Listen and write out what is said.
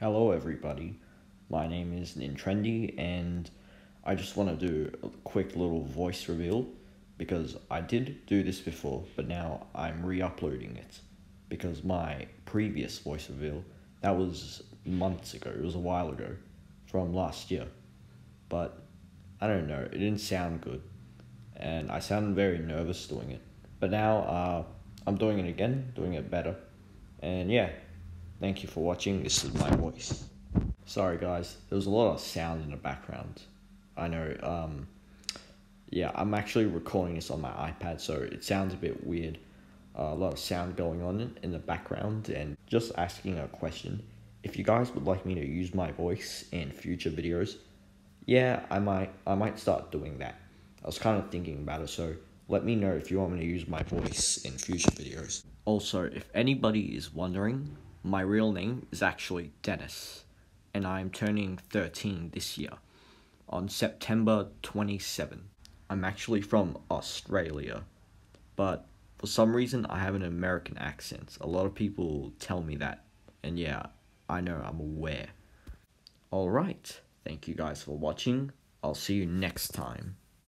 Hello, everybody. My name is Nintrendy, and I just want to do a quick little voice reveal because I did do this before, but now I'm re uploading it because my previous voice reveal that was months ago, it was a while ago from last year, but I don't know, it didn't sound good, and I sounded very nervous doing it. But now uh, I'm doing it again, doing it better, and yeah. Thank you for watching. This is my voice. Sorry, guys. There was a lot of sound in the background. I know. Um, yeah, I'm actually recording this on my iPad, so it sounds a bit weird. Uh, a lot of sound going on in the background, and just asking a question. If you guys would like me to use my voice in future videos, yeah, I might. I might start doing that. I was kind of thinking about it, so let me know if you want me to use my voice in future videos. Also, if anybody is wondering, my real name is actually Denis, and I am turning 13 this year on September 27. I'm actually from Australia, but for some reason I have an American accent. A lot of people tell me that, and yeah, I know I'm aware. Alright, thank you guys for watching. I'll see you next time.